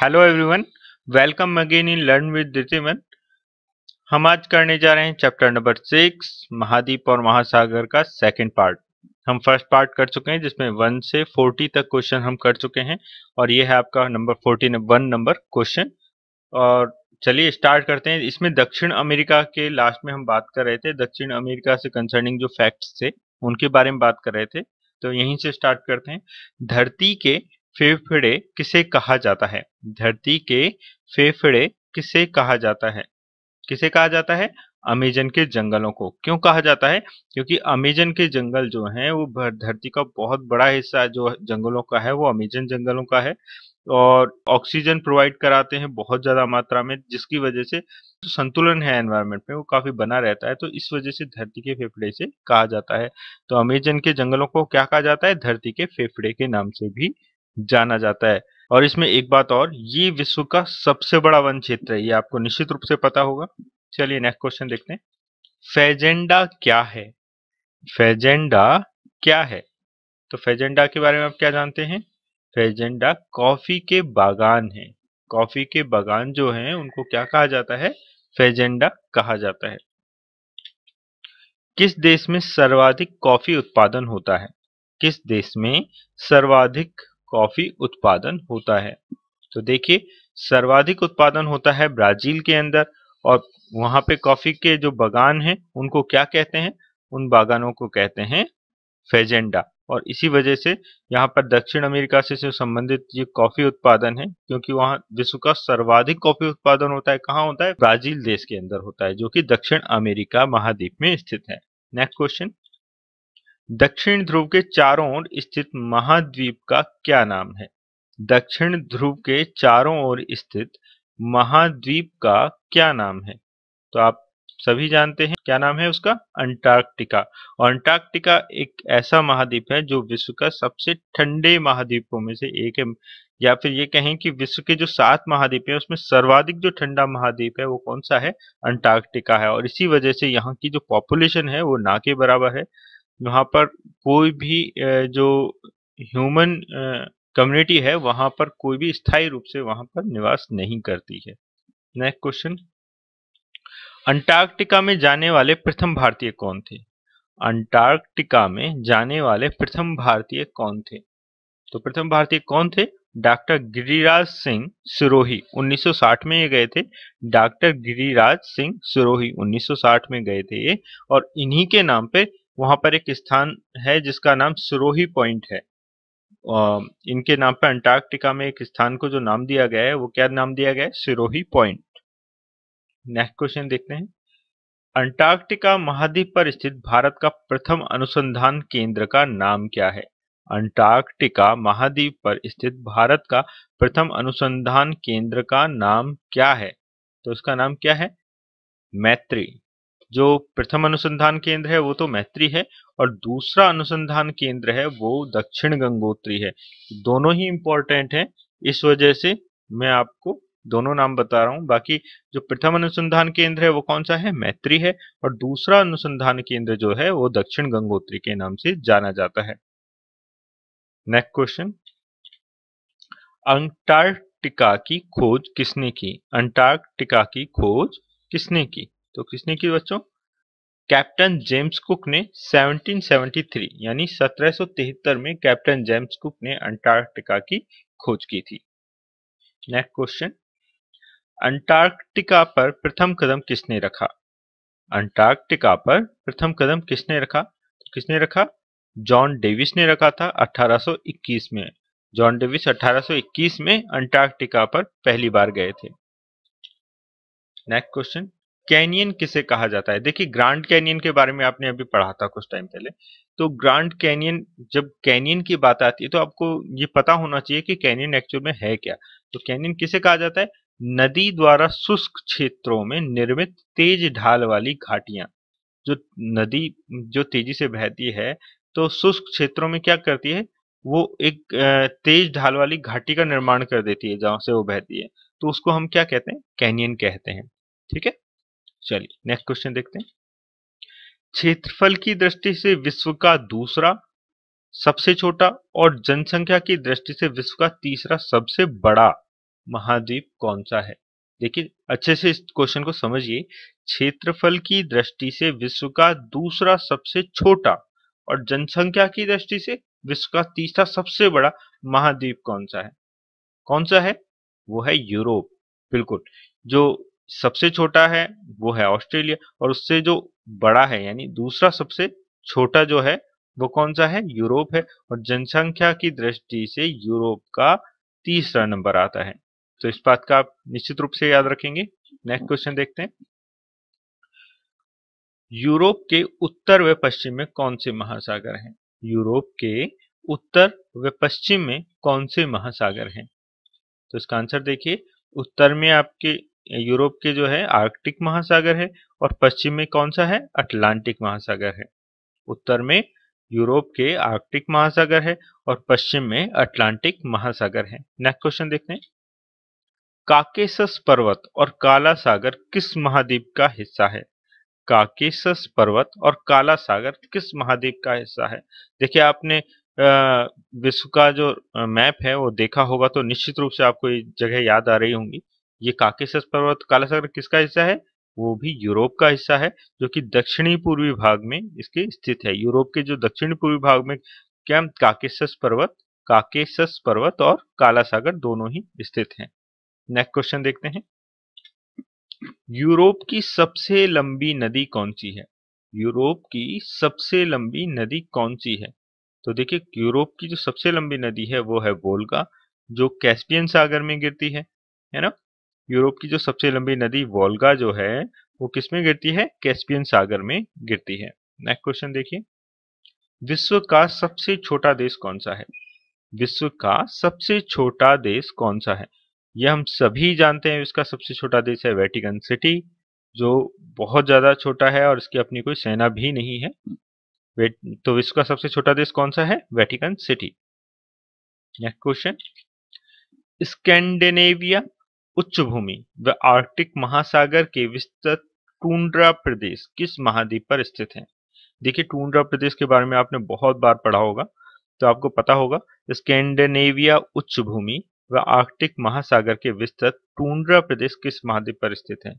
Hello everyone welcome again in learn with दितिमन हम आज करने जा रहे हैं चैप्टर नंबर सिक्स महाद्वीप और महासागर का सेकंड पार्ट हम फ़र्स्ट पार्ट कर चुके हैं, जिसमें वन से फोर्टी तक क्वेश्चन हम कर चुके हैं, और ये है आपका number forty one number question और चलिए स्टार्ट करते हैं। इसमें दक्षिण अमेरिका के लास्ट में हम बात कर रहे थे। दक्षिण अमेरिका से कंसर्निंग जो फैक्ट्स थे, उनके बारे में बात कर रहे थे। तो यहीं से स्टार्ट करते हैं। धरती के फेफड़े किसे कहा जाता है? धरती के फेफड़े किसे कहा जाता है? किसे कहा जाता है? अमेजन के जंगलों को। क्यों कहा जाता है? क्योंकि अमेजन के जंगल जो हैं, वो धरती का बहुत बड़ा हिस्सा जो जंगलों का है, वो अमेजन जंगलों का है और ऑक्सीजन प्रोवाइड कराते हैं बहुत ज़्यादा मात्रा में, जिसकी वजह से जो संतुलन है एनवायरनमेंट में, वो काफ़ी बना रहता है। तो इस वजह से धरती के फेफड़े से कहा जाता है। तो अमेजन के जंगलों को क्या कहा जाता है? धरती के फेफड़े के नाम से भी जाना जाता है। और इसमें एक बात और, ये विश्व का सबसे बड़ा वन क्षेत्र है, ये आपको निश्चित रूप से पता होगा। चलिए नेक्स्ट क्वेश्चन देखते हैं। फेजेंडा क्या है? फेजेंडा क्या है? तो फेजेंडा के बारे में आप क्या जानते हैं? फेजेंडा कॉफ़ी के बागान है। कॉफ़ी के बागान जो हैं, उनको क्या कहा जाता है? फेजेंडा कहा जाता है। किस देश में सर्वाधिक कॉफ़ी उत्पादन होता है? किस देश में सर्वाधिक कॉफ़ी उत्पादन होता है। तो देखिए, सर्वाधिक उत्पादन होता है ब्राज़ील के अंदर और वहाँ पे कॉफ़ी के जो बागान हैं, उनको क्या कहते हैं? उन बागानों को कहते हैं फेजेंडा। और इसी वजह से यहाँ पर दक्षिण अमेरिका से संबंधित ये कॉफ़ी उत्पादन है, क्योंकि वहाँ विश्व का सर्वाधिक कॉफ़ी उत्पादन होता है, कहाँ होता है? ब्राज़ील देश के अंदर होता है, जो कि दक्षिण अमेरिका महाद्वीप में स्थित है। Next question. दक्षिण ध्रुव के चारों ओर स्थित महाद्वीप का क्या नाम है? दक्षिण ध्रुव के चारों ओर स्थित महाद्वीप का क्या नाम है? तो आप सभी जानते हैं क्या नाम है उसका? अंटार्कटिका। और अंटार्कटिका एक ऐसा महाद्वीप है जो विश्व का सबसे ठंडे महाद्वीपों में से एक है। या फिर ये कहें कि विश्व के जो सात महाद्वीप है, उसमें सर्वाधिक जो ठंडा महाद्वीप है वो कौन सा है? अंटार्कटिका है। और इसी वजह से यहाँ की जो पॉपुलेशन है वो ना के बराबर है। वहाँ पर कोई भी जो ह्यूमन कम्युनिटी है, वहाँ पर कोई भी स्थायी रूप से वहाँ पर निवास नहीं करती है। Next question. अंटार्कटिका में जाने वाले प्रथम भारतीय कौन थे? अंटार्कटिका में जाने वाले प्रथम भारतीय कौन थे? तो प्रथम भारतीय कौन थे? डॉक्टर गिरिराज सिंह सिरोही। 1960 में ये गए थे। डॉक्टर गिरिराज सिंह सिरोही 1960 में गए थे ये। और इन्हीं के नाम पे वहाँ पर एक स्थान है जिसका नाम सिरोही पॉइंट है। इनके नाम पर अंटार्कटिका में एक स्थान को जो नाम दिया गया है, वो क्या नाम दिया गया है? सिरोही पॉइंट। नेक्स्ट क्वेश्चन देखते हैं। अंटार्कटिका महाद्वीप पर स्थित भारत का प्रथम अनुसंधान केंद्र का नाम क्या है? अंटार्कटिका महाद्वीप पर स्थित भारत का प्रथम अनुसंधान केंद्र का नाम क्या है? तो उसका नाम क्या है? मैत्री। जो प्रथम अनुसंधान केंद्र है, वो तो मैत्री है और दूसरा अनुसंधान केंद्र है, वो दक्षिण गंगोत्री है। दोनों ही इंपॉर्टेंट है। इस वजह से मैं आपको दोनों नाम बता रहा हूँ। बाकी जो प्रथम अनुसंधान केंद्र है, वो कौन सा है? मैत्री है और दूसरा अनुसंधान केंद्र जो है, वो दक्षिण गंगोत्री के नाम से जाना जाता है। नेक्स्ट क्वेश्चन अंटार्कटिका की खोज किसने की? अंटार्कटिका की खोज किसने की? तो किसने की बच्चों? कैप्टन जेम्स कुक ने 1773 यानी 1773 में कैप्टन जेम्स कुक ने अंटार्कटिका की खोज की थी। नेक्स्ट क्वेश्चन अंटार्कटिका पर प्रथम कदम किसने रखा? अंटार्कटिका पर प्रथम कदम किसने रखा? तो किसने रखा? जॉन डेविस ने रखा था 1821 में। जॉन डेविस 1821 में अंटार्कटिका पर पहली बार गए थे। नेक्स्ट क्वेश्चन कैनियन किसे कहा जाता है? देखिए, ग्रांड कैनियन के बारे में आपने अभी पढ़ा था कुछ टाइम पहले। तो ग्रांड कैनियन, जब कैनियन की बात आती है तो आपको ये पता होना चाहिए कि कैनियन एक्चुअल में है क्या। तो कैनियन किसे कहा जाता है? नदी द्वारा शुष्क क्षेत्रों में निर्मित तेज ढाल वाली घाटियाँ। जो नदी, जो तेज़ी से बहती है तो शुष्क क्षेत्रों में क्या करती है? वो एक तेज ढाल वाली घाटी का निर्माण कर देती है, जहाँ से वो बहती है। तो उसको हम क्या कहते हैं? कैनियन कहते हैं। ठीक है? चलिए नेक्स्ट क्वेश्चन देखते हैं। क्षेत्रफल की दृष्टि से विश्व का दूसरा सबसे छोटा और जनसंख्या की दृष्टि से विश्व का तीसरा सबसे बड़ा महाद्वीप कौन सा है? देखिए, अच्छे से इस क्वेश्चन को समझिए। क्षेत्रफल की दृष्टि से विश्व का दूसरा सबसे छोटा और जनसंख्या की दृष्टि से विश्व का तीसरा सबसे बड़ा महाद्वीप कौन सा है? कौन सा है? वो है यूरोप। बिल्कुल, जो सबसे छोटा है, वो है ऑस्ट्रेलिया, और उससे जो बड़ा है, यानी दूसरा सबसे छोटा जो है, वो कौन सा है? यूरोप है, और जनसंख्या की दृष्टि से यूरोप का तीसरा नंबर आता है। तो इस बात का आप निश्चित रूप से याद रखेंगे। नेक्स्ट क्वेश्चन देखते हैं। यूरोप के उत्तर व पश्चिम में कौन से महासागर हैं? यूरोप के उत्तर व पश्चिम में कौन से महासागर हैं? तो इसका आंसर देखिए, उत्तर में आपके यूरोप के जो है, आर्कटिक महासागर है और पश्चिम में कौन सा है? अटलांटिक महासागर है। उत्तर में यूरोप के आर्कटिक महासागर है और पश्चिम में अटलांटिक महासागर है। नेक्स्ट क्वेश्चन देखते हैं। काकेसस पर्वत और काला सागर किस महाद्वीप का हिस्सा है? काकेसस पर्वत और काला सागर किस महाद्वीप का हिस्सा है? देखिए, आपने विश्व का जो मैप है वो देखा होगा तो निश्चित रूप से आपको ये जगह याद आ रही होंगी। ये काकेसस पर्वत, काला सागर किसका हिस्सा है? वो भी यूरोप का हिस्सा है, जो कि दक्षिणी पूर्वी भाग में इसके स्थित है। यूरोप के जो दक्षिणी पूर्वी भाग में क्या काकेसस पर्वत काकेसस पर्वत और काला सागर दोनों ही स्थित हैं। नेक्स्ट क्वेश्चन देखते हैं। यूरोप की सबसे लंबी नदी कौन सी है? यूरोप की सबसे लंबी नदी कौन सी है? तो देखिए, यूरोप की जो सबसे लंबी नदी है, वो है वोल्गा जो कैस्पियन सागर में गिरती है है ना? यूरोप की जो सबसे लंबी नदी वोल्गा जो है, वो किसमें गिरती है? कैस्पियन सागर में गिरती है। नेक्स्ट क्वेश्चन देखिए। विश्व का सबसे छोटा देश कौन सा है? विश्व का सबसे छोटा देश कौन सा है? यह हम सभी जानते हैं, इसका सबसे छोटा देश है वेटिकन सिटी जो बहुत ज़्यादा छोटा है और इसकी अपनी कोई सेना भी नहीं है। तो विश्व का सबसे छोटा देश कौन सा है? Vatican city next question Scandinavia. उच्च भूमि, व आर्कटिक महासागर के विस्तृत टूंड्रा प्रदेश किस महाद्वीप पर स्थित है? देखिए, टूंड्रा प्रदेश के बारे में आपने बहुत बार पढ़ा होगा तो आपको पता होगा, स्कैंडिनेविया उच्च भूमि, व आर्कटिक महासागर के विस्तृत टूंड्रा प्रदेश किस महाद्वीप पर स्थित है?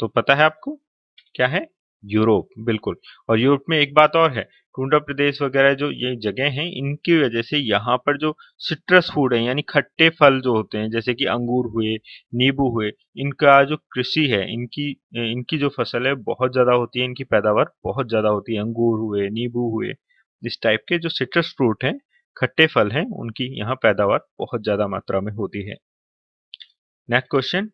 तो पता है आपको? क्या है? यूरोप, बिल्कुल। और यूरोप में एक बात और है टूंड्रा प्रदेश वगैरह जो ये जगह हैं, इनकी वजह से यहाँ पर जो सिट्रस फ़ूड है, यानी खट्टे फल जो होते हैं, जैसे कि अंगूर हुए, नींबू हुए, इनका जो कृषि है, इनकी इनकी जो फ़सल है, बहुत ज़्यादा होती है, इनकी पैदावार बहुत ज़्यादा होती है। अंगूर हुए, नींबू हुए, इस टाइप के जो सिट्रस फ्रूट हैं, खट्टे फल हैं, उनकी यहाँ पैदावार बहुत ज़्यादा मात्रा में होती है। Next question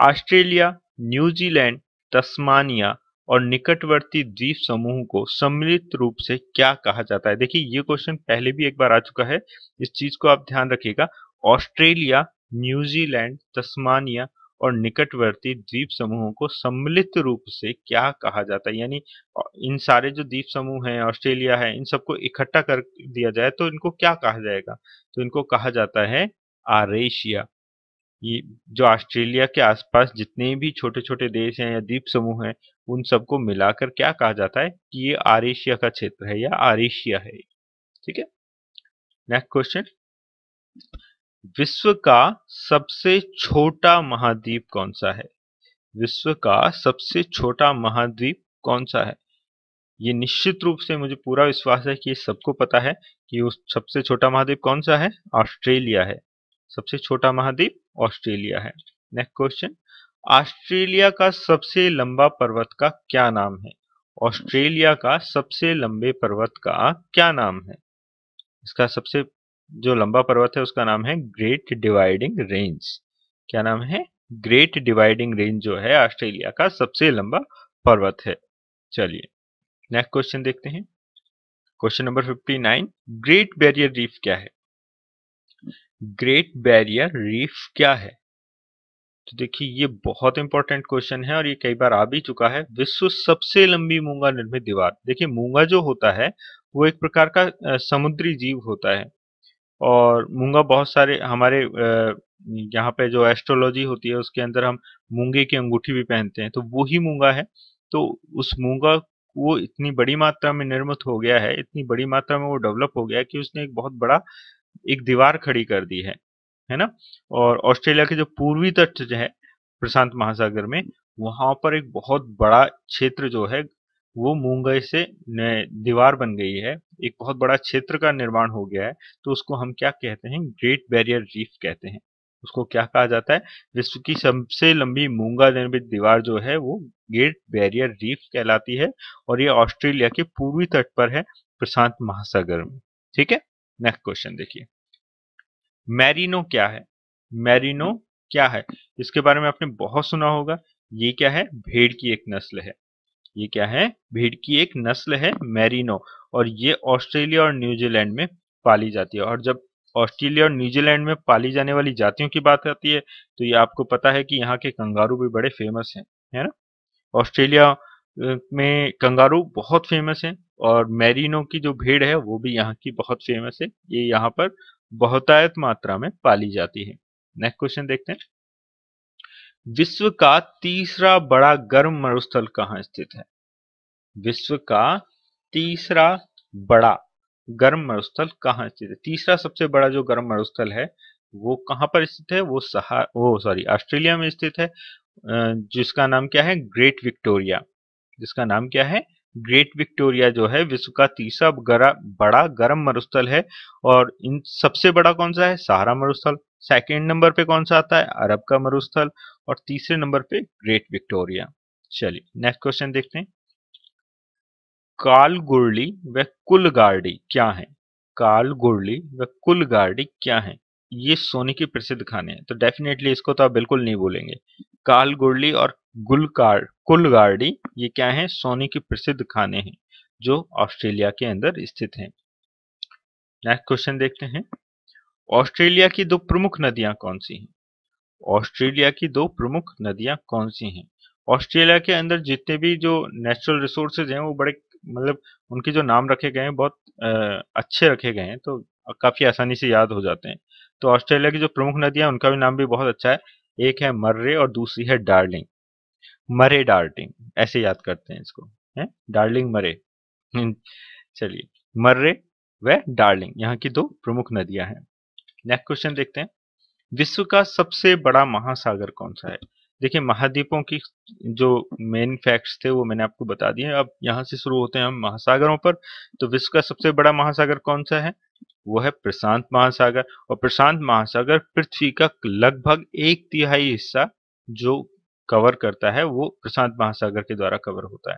Australia New Zealand Tasmania और निकटवर्ती द्वीप समूह को सम्मिलित रूप से क्या कहा जाता है? देखिए, ये क्वेश्चन पहले भी एक बार आ चुका है। इस चीज़ को आप ध्यान रखिएगा। ऑस्ट्रेलिया, न्यूजीलैंड, तस्मानिया और निकटवर्ती द्वीप समूहों को सम्मिलित रूप से क्या कहा जाता है? यानी, इन सारे जो द्वीप समूह हैं, ऑस्ट्रेलिया है, इन सबको इकट्ठा कर दिया जाए तो इनको क्या कहा जाएगा? तो इनको कहा जाता है आरेशिया। ये जो ऑस्ट्रेलिया के आसपास जितने भी छोटे छोटे देश हैं या द्वीप समूह हैं उन सबको मिलाकर क्या कहा जाता है कि ये आरेशिया का क्षेत्र है या आरेशिया है, ठीक है? नेक्स्ट क्वेश्चन विश्व का सबसे छोटा महाद्वीप कौन सा है? विश्व का सबसे छोटा महाद्वीप कौन सा है? ये निश्चित रूप से मुझे पूरा विश्वास है कि सबको पता है कि उस सबसे छोटा महाद्वीप कौन सा है? ऑस्ट्रेलिया है। सबसे छोटा महाद्वीप ऑस्ट्रेलिया है। नेक्स्ट क्वेश्चन ऑस्ट्रेलिया का सबसे लंबा पर्वत का क्या नाम है? ऑस्ट्रेलिया का सबसे लंबे पर्वत का क्या नाम है? इसका सबसे जो लंबा पर्वत है, उसका नाम है ग्रेट डिवाइडिंग रेंज क्या नाम है? ग्रेट डिवाइडिंग रेंज जो है, ऑस्ट्रेलिया का सबसे लंबा पर्वत है। चलिए नेक्स्ट क्वेश्चन देखते हैं। Question number fifty nine Great Barrier Reef क्या है? ग्रेट बैरियर रीफ क्या है? तो देखिए, ये बहुत इंपॉर्टेंट क्वेश्चन है और ये कई बार आ भी चुका है। विश्व सबसे लंबी मूँगा निर्मित दीवार। देखिए, मूँगा जो होता है, वो एक प्रकार का समुद्री जीव होता है और मूँगा बहुत सारे हमारे यहाँ पे जो एस्ट्रोलॉजी होती है, उसके अंदर हम मूँगे की अंगूठी भी पहनते हैं तो वो ही मूँगा है। तो उस मूँगा वो इतनी बड़ी मात्रा में निर्मित हो गया है, इतनी बड़ी मात्रा में वो डेवलप हो गया है कि उसने एक बहुत बड़ा एक दीवार खड़ी कर दी है। है ना? और ऑस्ट्रेलिया के जो पूर्वी तट जो है प्रशांत महासागर में, वहाँ पर एक बहुत बड़ा क्षेत्र जो है, वो मूंगई से दीवार बन गई है। एक बहुत बड़ा क्षेत्र का निर्माण हो गया है तो उसको हम क्या कहते हैं? ग्रेट बैरियर रीफ कहते हैं। उसको क्या कहा जाता है? विश्व की सबसे लंबी मूँगा निर्मित दीवार जो है, वो ग्रेट बैरियर रीफ कहलाती है और ये ऑस्ट्रेलिया के पूर्वी तट पर है प्रशांत महासागर में। ठीक है? नेक्स्ट क्वेश्चन देखिए। मैरिनो क्या है? मैरिनो क्या है? इसके बारे में आपने बहुत सुना होगा। ये क्या है? भेड़ की एक नस्ल है। ये क्या है? भेड़ की एक नस्ल है मैरिनो और ये ऑस्ट्रेलिया और न्यूजीलैंड में पाली जाती है। और जब ऑस्ट्रेलिया और न्यूजीलैंड में पाली जाने वाली जातियों की बात आती है तो ये आपको पता है कि यहाँ के कंगारू भी बड़े फ़ेमस हैं है ना? ऑस्ट्रेलिया में कंगारू बहुत फ़ेमस है और मैरिनो की जो भेड़ है वो भी यहाँ की बहुत फ़ेमस है। ये यहाँ पर बहुतायत मात्रा में पाली जाती है। नेक्स्ट क्वेश्चन देखते हैं। विश्व का तीसरा बड़ा गर्म मरुस्थल कहाँ स्थित है? विश्व का तीसरा बड़ा गर्म मरुस्थल कहाँ स्थित है? तीसरा सबसे बड़ा जो गर्म मरुस्थल है, वो कहाँ पर स्थित है? वो सहा, वो सॉरी ऑस्ट्रेलिया में स्थित है। जिसका नाम क्या है? Great Victoria. जिसका नाम क्या है? ग्रेट विक्टोरिया जो है विश्व का तीसरा गरा, बड़ा गर्म मरुस्थल है। और इन सबसे बड़ा कौन सा है? सहारा मरुस्थल। सेकेंड नंबर पे कौन सा आता है? अरब का मरुस्थल। और तीसरे नंबर पे ग्रेट विक्टोरिया। चलिए नेक्स्ट क्वेश्चन देखते हैं। काल गुरली व कुलगार्डी क्या है? काल गुरली व कुलगार्डी क्या है? ये सोने की प्रसिद्ध खाने हैं। तो डेफिनेटली इसको तो आप बिल्कुल नहीं बोलेंगे काल गुरली और गुलकार कुलगार्डी ये क्या है? सोने की प्रसिद्ध खाने हैं जो ऑस्ट्रेलिया के अंदर स्थित हैं। नेक्स्ट क्वेश्चन देखते हैं। ऑस्ट्रेलिया की दो प्रमुख नदियाँ कौन सी हैं? ऑस्ट्रेलिया की दो प्रमुख नदियाँ कौन सी हैं? ऑस्ट्रेलिया के अंदर जितने भी जो नेचुरल रिसोर्सेज हैं वो बड़े मतलब उनके जो नाम रखे गए हैं बहुत आ, अच्छे रखे गए हैं तो काफ़ी आसानी से याद हो जाते हैं। तो ऑस्ट्रेलिया की जो प्रमुख नदियाँ उनका भी नाम भी बहुत अच्छा है। एक है मर्रे और दूसरी है डार्लिंग। मरे डार्टिंग ऐसे याद करते हैं इसको, है? डार्लिंग मरे। चलिए, मर्रे व डार्लिंग, यहाँ की दो प्रमुख नदियाँ हैं। नेक्स्ट क्वेश्चन देखते हैं। विश्व का सबसे बड़ा महासागर कौन सा है? देखिए, महाद्वीपों की जो मेन फैक्ट्स थे, वो मैंने आपको बता दिए अब यहाँ से शुरू होते हैं हम महासागरों पर। तो विश्व का सबसे बड़ा महासागर कौन सा है? वो है प्रशांत महासागर। और प्रशांत महासागर पृथ्वी का लगभग एक तिहाई हिस्सा जो कवर करता है, वो प्रशांत महासागर के द्वारा कवर होता है।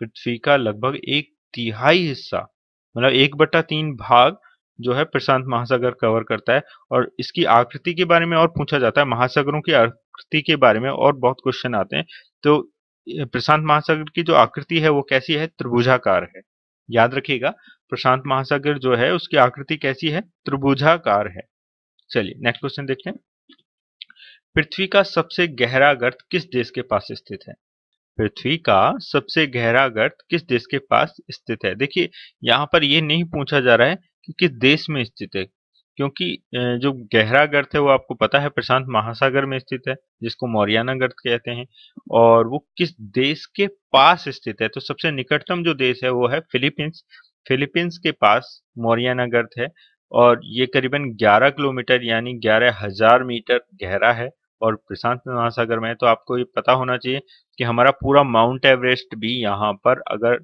पृथ्वी का लगभग एक तिहाई हिस्सा मतलब एक बट्टा तीन भाग जो है प्रशांत महासागर कवर करता है और इसकी आकृति के बारे में और पूछा जाता है। महासागरों की आकृति के बारे में और बहुत क्वेश्चन आते हैं। तो प्रशांत महासागर की जो आकृति है वो कैसी है? त्रिभुजाकार है। याद रखिएगा, प्रशांत महासागर जो है उसकी आकृति कैसी है? त्रिभुजाकार है। चलिए नेक्स्ट क्वेश्चन देखते हैं। पृथ्वी का सबसे गहरा गर्त किस देश के पास स्थित है? पृथ्वी का सबसे गहरा गर्त किस देश के पास स्थित है? देखिए, यहाँ पर यह नहीं पूछा जा रहा है कि किस देश में स्थित है, क्योंकि जो गहरा गर्त है वो आपको पता है, प्रशांत महासागर में स्थित है, जिसको मौरियाना गर्त कहते हैं, और वो किस देश के पास स्थित है? तो सबसे निकटतम जो देश है वो है फिलीपींस। फिलीपींस के पास मौरियाना गर्त है, और ये करीबन 11 किलोमीटर यानी ग्यारह हज़ार मीटर गहरा है, और प्रशांत महासागर में तो आपको ये पता होना चाहिए कि हमारा पूरा माउंट एवरेस्ट भी यहाँ पर अगर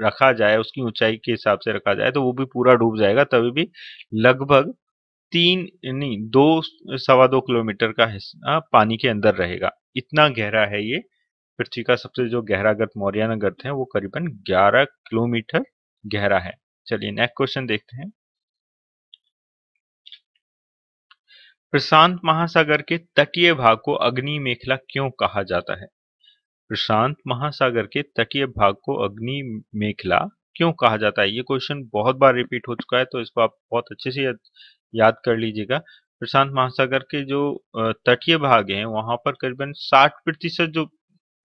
रखा जाए, उसकी ऊंचाई के हिसाब से रखा जाए तो वो भी पूरा डूब जाएगा, तभी भी लगभग तीन, नहीं, दो, सवा दो किलोमीटर का हिस्सा पानी के अंदर रहेगा। इतना गहरा है ये, पृथ्वी का सबसे जो गहरा गर्त मौर्याना गर्त है, वो करीबन 11 किलोमीटर गहरा है। चलिए नेक्स्ट क्वेश्चन देखते हैं। प्रशांत महासागर के तटीय भाग को अग्नि मेखला क्यों कहा जाता है? प्रशांत महासागर के तटीय भाग को अग्नि मेखला क्यों कहा जाता है? ये क्वेश्चन बहुत बार रिपीट हो चुका है तो इसको आप बहुत अच्छे से याद कर लीजिएगा। प्रशांत महासागर के जो तटीय भाग हैं, वहाँ पर करीबन 60 प्रतिशत जो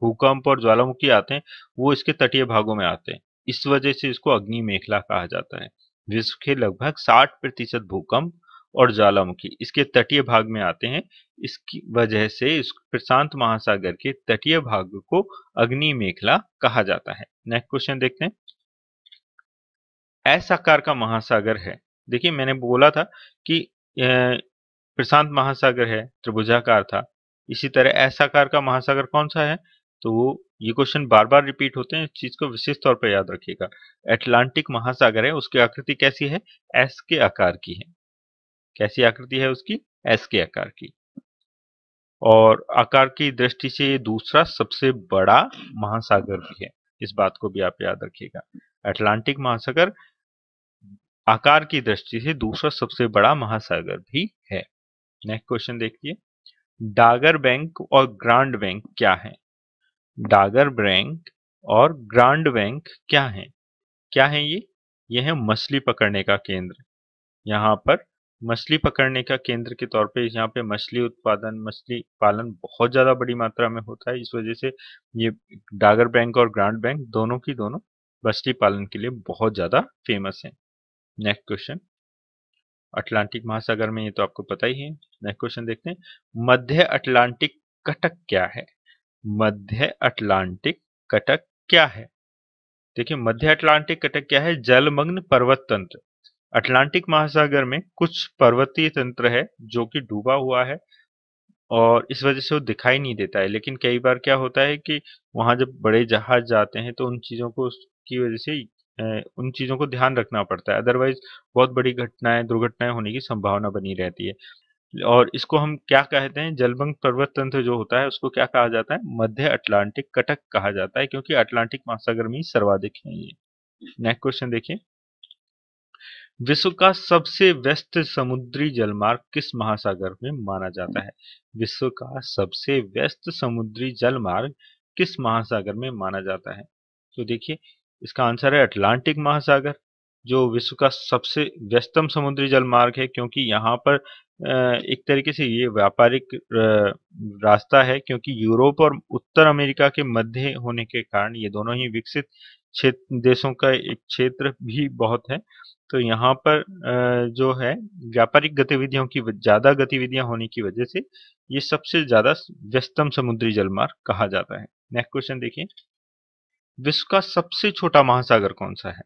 भूकंप और ज्वालामुखी आते हैं, वो इसके तटीय भागों में आते हैं। इस वजह से इसको अग्नि मेखला कहा जाता है। विश्व के लगभग 60 प्रतिशत भूकंप और ज्वालामुखी। इसके तटीय भाग में आते हैं। इसकी वजह से इस प्रशांत महासागर के तटीय भाग को अग्नि मेखला कहा जाता है। नेक्स्ट क्वेश्चन देखते हैं। एस आकार का महासागर है। देखिए, मैंने बोला था कि प्रशांत महासागर है, त्रिभुजाकार था। इसी तरह ऐसा आकार का महासागर कौन सा है? तो ये क्वेश्चन बार बार रिपीट होते हैं। इस चीज़ को विशेष तौर पर याद रखिएगा। एटलांटिक महासागर है, उसकी आकृति कैसी है? एस के आकार की है। कैसी आकृति है उसकी? एस के आकार की। और आकार की दृष्टि से ये दूसरा सबसे बड़ा महासागर भी है। इस बात को भी आप याद रखिएगा। अटलांटिक महासागर आकार की दृष्टि से दूसरा सबसे बड़ा महासागर भी है। नेक्स्ट क्वेश्चन देखिए। डागर बैंक और ग्रांड बैंक क्या है? डागर बैंक और ग्रांड बैंक क्या है? क्या है ये? ये है मछली पकड़ने का केंद्र। यहाँ पर मछली पकड़ने का केंद्र के तौर पे यहाँ पे मछली उत्पादन, मछली पालन बहुत ज़्यादा बड़ी मात्रा में होता है। इस वजह से ये डागर बैंक और ग्रांड बैंक दोनों की दोनों मछली पालन के लिए बहुत ज़्यादा फ़ेमस है। नेक्स्ट क्वेश्चन अटलांटिक महासागर में ये तो आपको पता ही है। नेक्स्ट क्वेश्चन देखते हैं। मध्य अटलांटिक कटक क्या है? मध्य अटलांटिक कटक क्या है? देखिए, मध्य अटलांटिक कटक क्या है? जलमग्न पर्वत तंत्र अटलांटिक महासागर में कुछ पर्वतीय तंत्र है जो कि डूबा हुआ है और इस वजह से वो दिखाई नहीं देता है। लेकिन कई बार क्या होता है कि वहाँ जब बड़े जहाज़ जाते हैं तो उन चीज़ों को की वजह से उन चीज़ों को ध्यान रखना पड़ता है। अदरवाइज़ बहुत बड़ी घटनाएँ, दुर्घटनाएँ होने की संभावना बनी रहती है। और इसको हम क्या कहते हैं? जलबंग पर्वत तंत्र जो होता है उसको क्या कहा जाता है? मध्य अटलांटिक कटक कहा जाता है, क्योंकि अटलांटिक महासागर में सर्वाधिक है ये। नेक्स्ट क्वेश्चन देखिए। विश्व का सबसे व्यस्त समुद्री जलमार्ग किस महासागर में माना जाता है? विश्व का सबसे व्यस्त समुद्री जलमार्ग किस महासागर में माना जाता है? तो देखिए, इसका आंसर है अटलांटिक महासागर, जो विश्व का सबसे व्यस्तम समुद्री जलमार्ग है, क्योंकि यहाँ पर एक तरीके से ये व्यापारिक रास्ता है, क्योंकि यूरोप और उत्तर अमेरिका के मध्य होने के कारण ये दोनों ही विकसित क्षेत्र देशों का एक क्षेत्र भी बहुत है। तो यहाँ पर जो है, व्यापारिक गतिविधियों की ज़्यादा गतिविधियाँ होने की वजह से ये सबसे ज़्यादा व्यस्तम समुद्री जलमार्ग कहा जाता है। नेक्स्ट क्वेश्चन देखिए। विश्व का सबसे छोटा महासागर कौन सा है?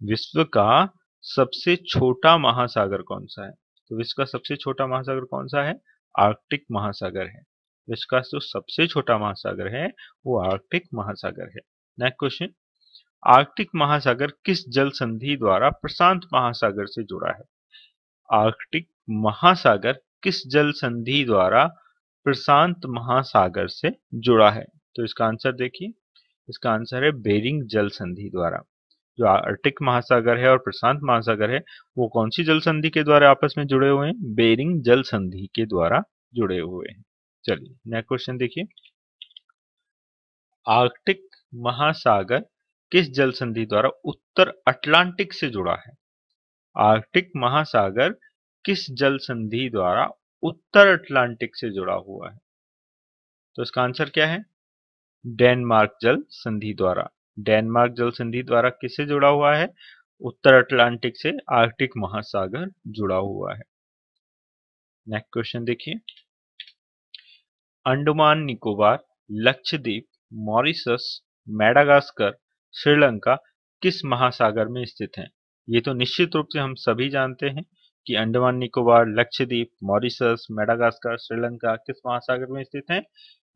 विश्व का सबसे छोटा महासागर कौन सा है? तो विश्व का सबसे छोटा महासागर कौन सा है? आर्कटिक महासागर है। विश्व का जो सबसे छोटा महासागर है, वो आर्कटिक महासागर है। Next question. आर्कटिक महासागर किस जल संधि द्वारा प्रशांत महासागर से जुड़ा है? आर्कटिक महासागर किस जल संधि द्वारा प्रशांत महासागर से जुड़ा है? तो इसका आंसर देखिए। इसका आंसर है बेरिंग जल संधि द्वारा। जो आर्कटिक महासागर है और प्रशांत महासागर है, वो कौन सी जल संधि के द्वारा आपस में जुड़े हुए हैं? बेरिंग जल संधि के द्वारा जुड़े हुए हैं। चलिए नेक्स्ट क्वेश्चन देखिए। आर्कटिक महासागर किस जल संधि द्वारा उत्तर अटलांटिक से जुड़ा है? आर्कटिक महासागर किस जल संधि द्वारा उत्तर अटलांटिक से जुड़ा हुआ है? तो इसका आंसर क्या है? डेनमार्क जल संधि द्वारा। डेनमार्क जल संधि द्वारा किससे जुड़ा हुआ है? उत्तर अटलांटिक से आर्कटिक महासागर जुड़ा हुआ है। नेक्स्ट क्वेश्चन देखिए। अंडमान निकोबार, लक्षद्वीप, मॉरिशस, मेडागास्कर श्रीलंका किस महासागर में स्थित है? ये तो निश्चित रूप से हम सभी जानते हैं कि अंडमान निकोबार, लक्षद्वीप, मॉरिशस, मेडागास्कर, श्रीलंका किस महासागर में स्थित है?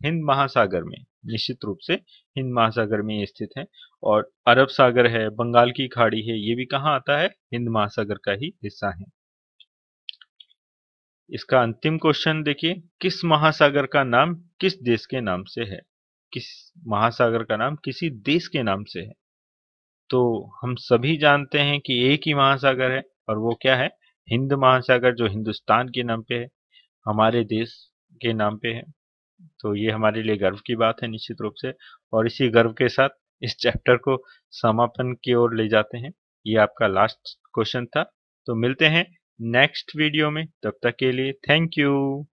हिंद महासागर में। निश्चित रूप से हिंद महासागर में स्थित है। और अरब सागर है, बंगाल की खाड़ी है, ये भी कहाँ आता है? हिंद महासागर का ही हिस्सा है। इसका अंतिम क्वेश्चन देखिए, किस महासागर का नाम किस देश के नाम से है? किस, महासागर का नाम किसी देश के नाम से है। तो हम सभी जानते हैं कि एक ही महासागर है और वो क्या है? हिंद महासागर जो हिंदुस्तान के नाम पे है, हमारे देश के नाम पे है। तो ये हमारे लिए गर्व की बात है निश्चित रूप से और इसी गर्व के साथ इस चैप्टर को समापन की ओर ले जाते हैं। ये आपका लास्ट क्वेश्चन था। तो मिलते हैं नेक्स्ट वीडियो में। तब तक के लिए थैंक यू